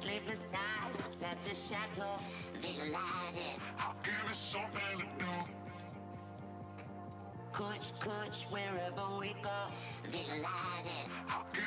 Sleepless nights at the chateau. Visualize it. I'll give it something to do. Coach, coach, wherever we go. Visualize it. I'll give